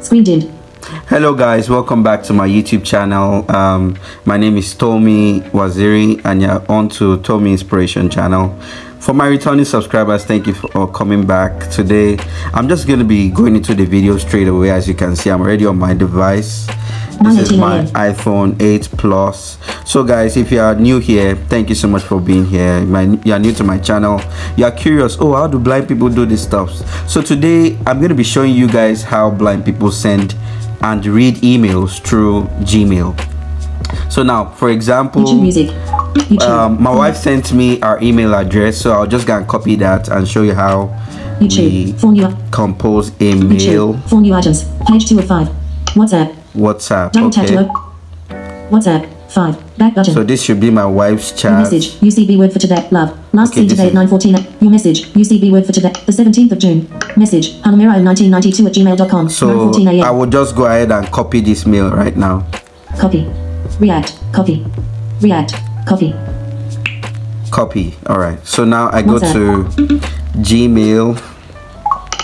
Dimmed. Hello guys, welcome back to my YouTube channel. Um, my name is Tommy Waziri and you're on to Tommy Inspiration channel. For my returning subscribers, thank you for coming back. Today, I'm just going to be going into the video straight away. As you can see, I'm already on my device. This is my iPhone 8 Plus. So guys, if you are new here, thank you so much for being here. you are new to my channel. You are curious, oh, how do blind people do this stuff? So today, I'm going to be showing you guys how blind people send and read emails through Gmail. So now, for example, um, my wife sent me our email address, so I'll just go and copy that and show you how YouTube. we compose a mail. YouTube. Four new items. Page two of five. WhatsApp. WhatsApp. Okay. WhatsApp. Five. Back button. So this should be my wife's chat. Your message. UCB word for today. Love. Last okay, seen today at 9.14. Your message. UCB word for today. The 17th of June. Message. Panamera 1992 at gmail.com. So I will just go ahead and copy this mail right now. Copy. React. Copy. React. Copy. Copy. All right. So now I go to Gmail.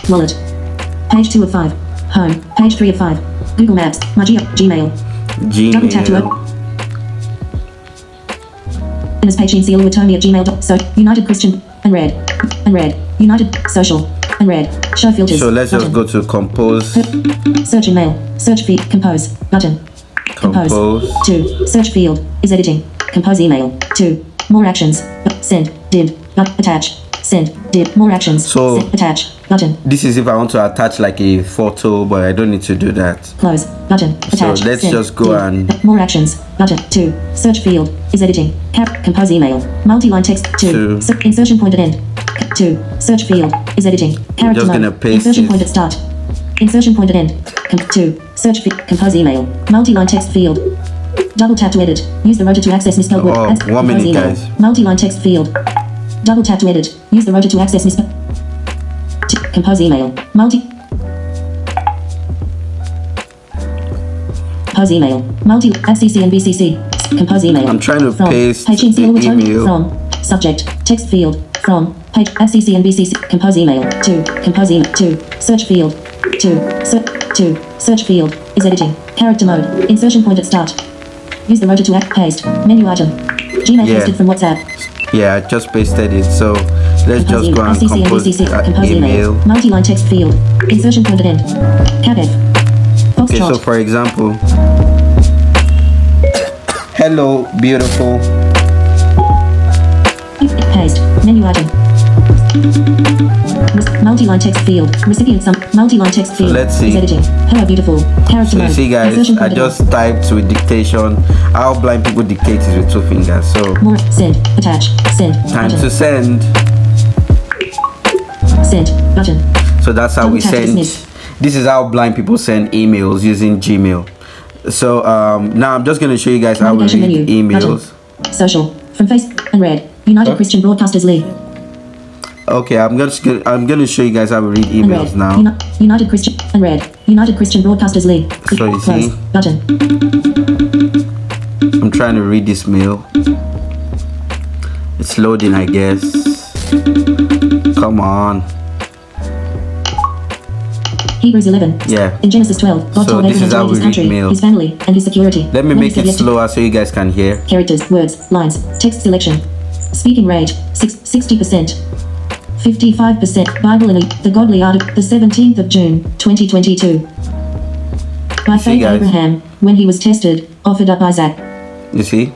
Wallet. Page 2 of 5. Home. Page 3 of 5. Google Maps. My Gmail. Gmail. Double tap to it. In this page in seal with Tony at gmail. So United Christian and red and red United Social and red show filters. So let's button. just go to compose. Search in mail. Search feed. Compose button. Compose. compose. Two. Search field is editing. Compose email. Two. More actions. Send. Dimmed. Attach. Send. Dim. More actions. So Send, attach. Button. This is if I want to attach like a photo, but I don't need to do that. Close. Button. Attach. So let's Send, just go dim. and more actions. Button. Two. Search field is editing. Cap. Compose email. Multi-line text. Two. two. insertion point at end. Two. Search field is editing. Character just gonna paste Insertion it. point at start. Insertion point at end. Com two. Search field. Compose email. Multi-line text field. Double tap to edit. Use the rotor to access misspelled word. Oh, one minute, email. guys. Multi-line text field. Double tap to edit. Use the rotor to access misspelled. Compose email. Multi. Compose email. Multi. FCC and BCC. Compose email. I'm trying to from, paste page the email. From. Subject. Text field. From. Page. FCC and BCC. Compose email. To. Compose email. To. Search field. To. Search. To. Search field. Is editing. Character mode. Insertion point at start. Use the rotor to act. Paste. Menu item. Gmail yeah. pasted from WhatsApp. Yeah, I just pasted it. So let's just go and compose, compose email. Multi-line text field. Insertion point at end. Cabif. Okay, so for example, hello, beautiful. Paste. Menu item. Multi-line text field. Recipient some. Multi-line text field. So let's see. editing. Hello, beautiful. Character so you see, guys, I just typed with dictation. How blind people dictate is with two fingers. So more. Send. Attach. Send. Time button. to send. Send button. So that's how we send. This is how blind people send emails using Gmail. So um, now I'm just going to show you guys how we read menu. emails. Button. Social from Facebook and red. United huh? Christian Broadcasters League. Okay, I'm gonna I'm gonna show you guys how to read emails now. Uni United Christian and red. United Christian Broadcasters League. So you see. Button. I'm trying to read this mail. It's loading, I guess. Come on. Hebrews 11. Yeah. In Genesis 12, God so told Abraham to his country, mail. his family, and his security. Let me make it slower so you guys can hear. Characters, words, lines, text selection. Speaking rate, 60%. 55% Bible in the Godly Art of the 17th of June, 2022. By faith Abraham, when he was tested, offered up Isaac. You see?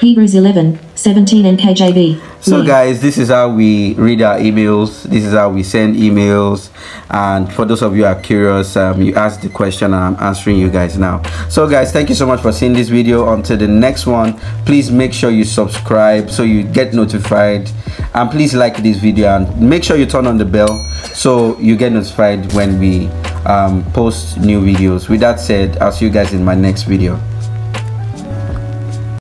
Hebrews 11, 17 NKJV. So guys, this is how we read our emails. This is how we send emails. And for those of you are curious, um, you asked the question and I'm answering you guys now. So guys, thank you so much for seeing this video. Until the next one, please make sure you subscribe so you get notified. And please like this video and make sure you turn on the bell so you get notified when we um, post new videos. With that said, I'll see you guys in my next video.